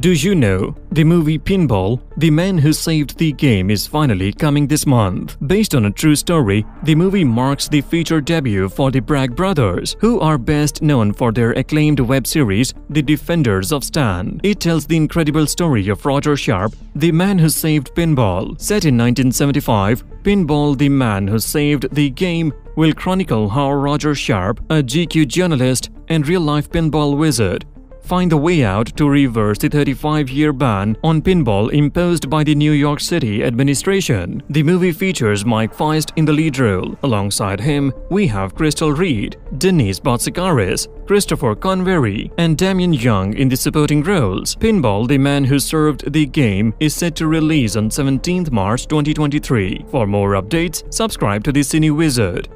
Do you know? The movie Pinball, The Man Who Saved the Game is finally coming this month. Based on a true story, the movie marks the feature debut for the Bragg brothers, who are best known for their acclaimed web series, The Defenders of Stan. It tells the incredible story of Roger Sharpe, the man who saved pinball. Set in 1975, Pinball The Man Who Saved the Game will chronicle how Roger Sharpe, a GQ journalist and real-life pinball wizard, find a way out to reverse the 35-year ban on pinball imposed by the New York City administration. The movie features Mike Faist in the lead role. Alongside him, we have Crystal Reed, Dennis Boutsikaris, Christopher Convery, and Damian Young in the supporting roles. Pinball, the man who saved the game, is set to release on 17th March 2023. For more updates, subscribe to the Cine Wizard.